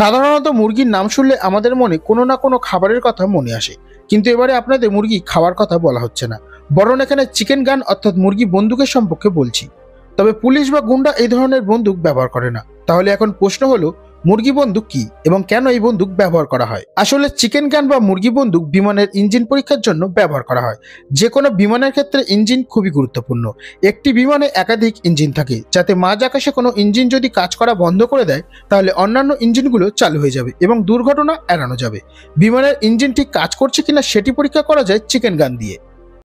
সাধারণত মুরগির নাম শুনলে আমাদের মনে কোনো না কোনো খাবারের কথা মনে আসে। কিন্তু এবারে আপনাদের মুরগি খাওয়ার কথা বলা হচ্ছে না। বরং এখানে চিকেন গান অর্থাৎ মুরগি বন্দুকের সম্পর্কে বলছি। তবে পুলিশ বা গুন্ডা এই ধরনের বন্দুক ব্যবহার করে না। তাহলে এখন প্রশ্ন হলো মুরগি বন্দুক কি এবং কেন এই বন্দুক ব্যবহার করা হয়? আসলে চিকেন গান বা মুরগি বন্দুক বিমানের ইঞ্জিন পরীক্ষার জন্য ব্যবহার করা হয়। যে কোনো বিমানের ক্ষেত্রে ইঞ্জিন খুবই গুরুত্বপূর্ণ। একটি বিমানে একাধিক ইঞ্জিন থাকে, যাতে মাঝ আকাশে কোনো ইঞ্জিন যদি কাজ করা বন্ধ করে দেয়, তাহলে অন্যান্য ইঞ্জিনগুলো চালু হয়ে যাবে এবং দুর্ঘটনা এড়ানো যাবে। বিমানের ইঞ্জিন ঠিক কাজ করছে কিনা সেটি পরীক্ষা করা যায় চিকেন গান দিয়ে।